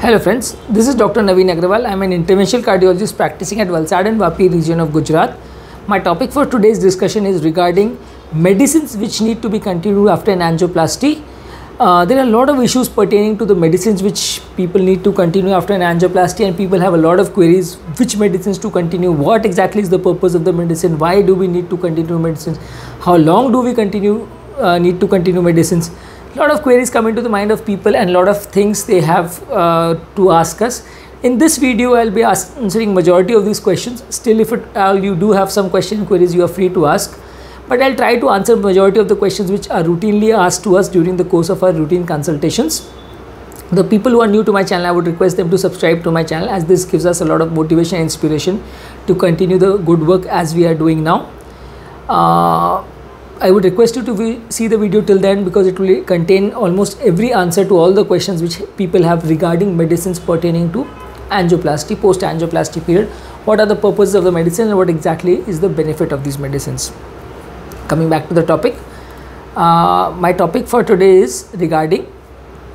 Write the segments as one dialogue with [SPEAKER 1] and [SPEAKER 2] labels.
[SPEAKER 1] Hello friends, this is Dr. Navin Agrawal. I am an interventional cardiologist practicing at Valsad and Vapi region of Gujarat. My topic for today's discussion is regarding medicines which need to be continued after an angioplasty. Uh, there are a lot of issues pertaining to the medicines which people need to continue after an angioplasty and people have a lot of queries which medicines to continue what exactly is the purpose of the medicine why do we need to continue medicines how long do we continue uh, need to continue medicines lot of queries come into the mind of people and a lot of things they have uh, to ask us. In this video i'll be answering majority of these questions. Still if it, uh, you do have some question queries you are free to ask. But i'll try to answer majority of the questions which are routinely asked to us during the course of our routine consultations. The people who are new to my channel i would request them to subscribe to my channel as this gives us a lot of motivation and inspiration to continue the good work as we are doing now. Uh, I would request you to see the video till then because it will contain almost every answer to all the questions which people have regarding medicines pertaining to angioplasty, post angioplasty period. What are the purposes of the medicine and what exactly is the benefit of these medicines? Coming back to the topic, uh, my topic for today is regarding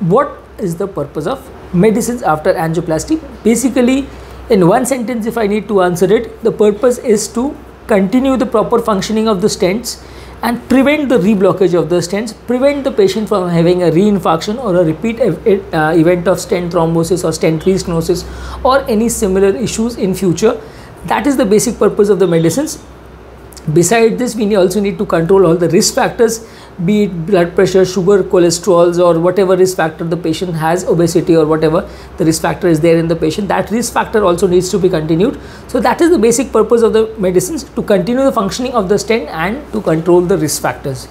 [SPEAKER 1] what is the purpose of medicines after angioplasty. Basically, in one sentence, if I need to answer it, the purpose is to continue the proper functioning of the stents and prevent the reblockage of the stents, prevent the patient from having a reinfarction or a repeat uh, event of stent thrombosis or stent restenosis or any similar issues in future. That is the basic purpose of the medicines. Besides this, we also need to control all the risk factors be it blood pressure, sugar, cholesterols or whatever risk factor the patient has, obesity or whatever the risk factor is there in the patient, that risk factor also needs to be continued. So that is the basic purpose of the medicines to continue the functioning of the stent and to control the risk factors.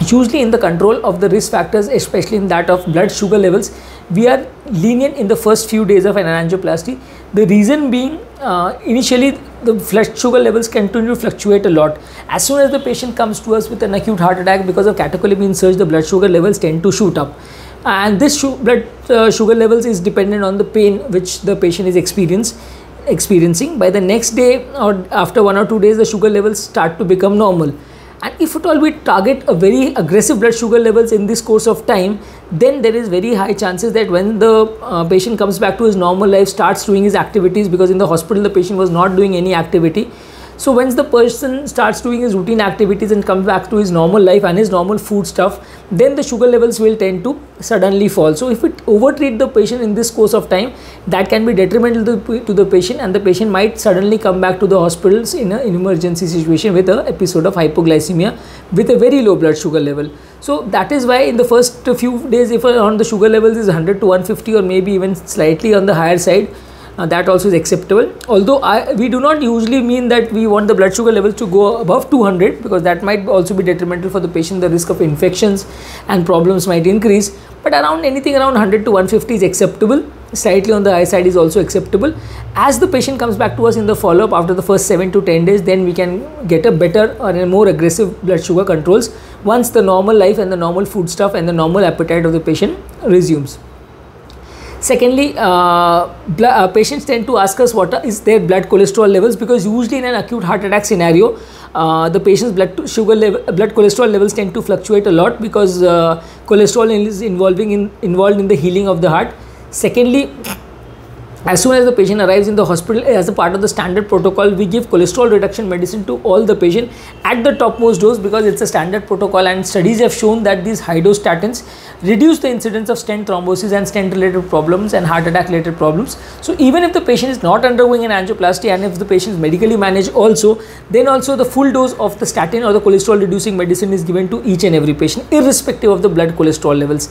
[SPEAKER 1] Usually in the control of the risk factors, especially in that of blood sugar levels, we are lenient in the first few days of an angioplasty. The reason being uh, initially the blood sugar levels continue to fluctuate a lot. As soon as the patient comes to us with an acute heart attack because of catecholamine surge, the blood sugar levels tend to shoot up. And this blood uh, sugar levels is dependent on the pain which the patient is experience, experiencing. By the next day or after one or two days, the sugar levels start to become normal and if at all we target a very aggressive blood sugar levels in this course of time then there is very high chances that when the uh, patient comes back to his normal life starts doing his activities because in the hospital the patient was not doing any activity so once the person starts doing his routine activities and comes back to his normal life and his normal food stuff, then the sugar levels will tend to suddenly fall. So if it overtreat the patient in this course of time, that can be detrimental to, to the patient and the patient might suddenly come back to the hospitals in an emergency situation with an episode of hypoglycemia with a very low blood sugar level. So that is why in the first few days if on the sugar levels is 100 to 150 or maybe even slightly on the higher side, uh, that also is acceptable. Although I, we do not usually mean that we want the blood sugar levels to go above 200 because that might also be detrimental for the patient. The risk of infections and problems might increase. But around anything around 100 to 150 is acceptable. Slightly on the high side is also acceptable. As the patient comes back to us in the follow-up after the first 7 to 10 days then we can get a better or a more aggressive blood sugar controls once the normal life and the normal food stuff and the normal appetite of the patient resumes Secondly, uh, uh, patients tend to ask us what is their blood cholesterol levels because usually in an acute heart attack scenario, uh, the patient's blood sugar level, blood cholesterol levels tend to fluctuate a lot because uh, cholesterol is involving in involved in the healing of the heart. Secondly, as soon as the patient arrives in the hospital as a part of the standard protocol we give cholesterol reduction medicine to all the patient at the topmost dose because it's a standard protocol and studies have shown that these high dose statins reduce the incidence of stent thrombosis and stent related problems and heart attack related problems. So even if the patient is not undergoing an angioplasty and if the patient is medically managed also then also the full dose of the statin or the cholesterol reducing medicine is given to each and every patient irrespective of the blood cholesterol levels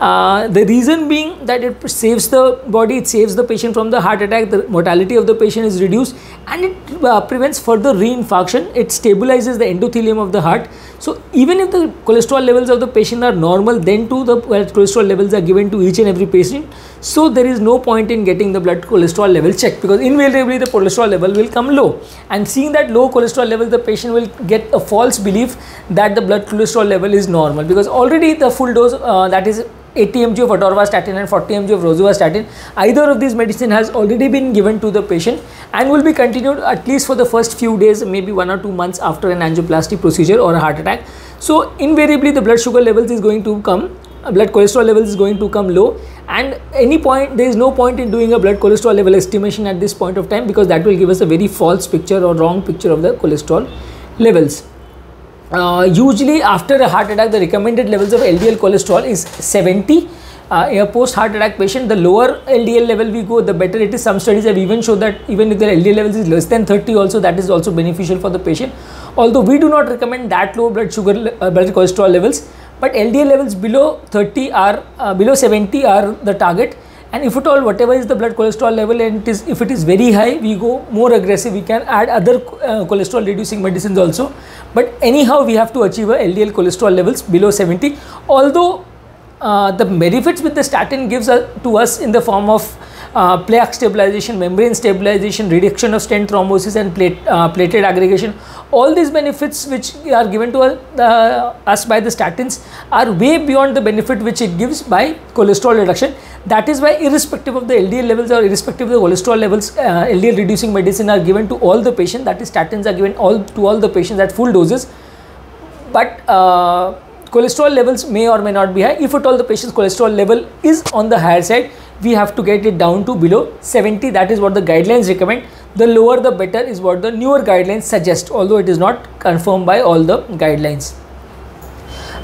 [SPEAKER 1] uh, the reason being that it saves the body, it saves the patient from the heart attack, the mortality of the patient is reduced and it uh, prevents further reinfarction, it stabilizes the endothelium of the heart. So even if the cholesterol levels of the patient are normal, then too the cholesterol levels are given to each and every patient. So there is no point in getting the blood cholesterol level checked because invariably the cholesterol level will come low. And seeing that low cholesterol level, the patient will get a false belief that the blood cholesterol level is normal because already the full dose uh, that is 80 mg of atorvastatin and 40 mg of rosuvastatin either of these medicine has already been given to the patient and will be continued at least for the first few days maybe one or two months after an angioplasty procedure or a heart attack so invariably the blood sugar levels is going to come blood cholesterol levels is going to come low. And any point there is no point in doing a blood cholesterol level estimation at this point of time because that will give us a very false picture or wrong picture of the cholesterol levels. Uh, usually after a heart attack the recommended levels of ldl cholesterol is 70 uh, in a post heart attack patient the lower ldl level we go the better it is. Some studies have even shown that even if the ldl levels is less than 30 also that is also beneficial for the patient. Although we do not recommend that low blood sugar uh, blood cholesterol levels but LDL levels below 30 are uh, below 70 are the target. And if at all whatever is the blood cholesterol level and it is if it is very high we go more aggressive. We can add other uh, cholesterol reducing medicines also. But anyhow we have to achieve a LDL cholesterol levels below 70 although uh, the benefits with the statin gives uh, to us in the form of uh, plaque stabilization, membrane stabilization, reduction of stent thrombosis and plate, uh, platelet aggregation. All these benefits which are given to uh, us by the statins are way beyond the benefit which it gives by cholesterol reduction. That is why irrespective of the LDL levels or irrespective of the cholesterol levels, uh, LDL reducing medicine are given to all the patients. That is statins are given all to all the patients at full doses. But uh, cholesterol levels may or may not be high. If at all the patient's cholesterol level is on the higher side, we have to get it down to below 70 that is what the guidelines recommend. The lower the better is what the newer guidelines suggest although it is not confirmed by all the guidelines.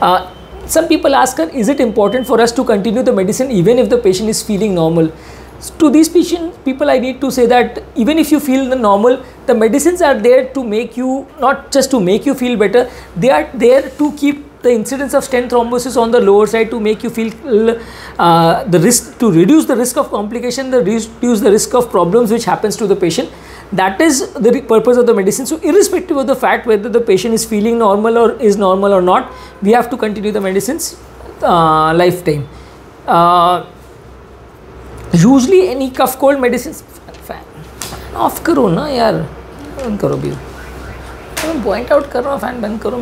[SPEAKER 1] Uh, some people ask her is it important for us to continue the medicine even if the patient is feeling normal? To these patient, people i need to say that even if you feel the normal the medicines are there to make you not just to make you feel better they are there to keep the incidence of stent thrombosis on the lower side to make you feel uh, the risk to reduce the risk of complication the reduce the risk of problems which happens to the patient that is the purpose of the medicine so irrespective of the fact whether the patient is feeling normal or is normal or not we have to continue the medicines uh, lifetime uh, usually any cough cold medicines of करो ना यार बंद करो भी point out कर रहा हूँ fan बंद करो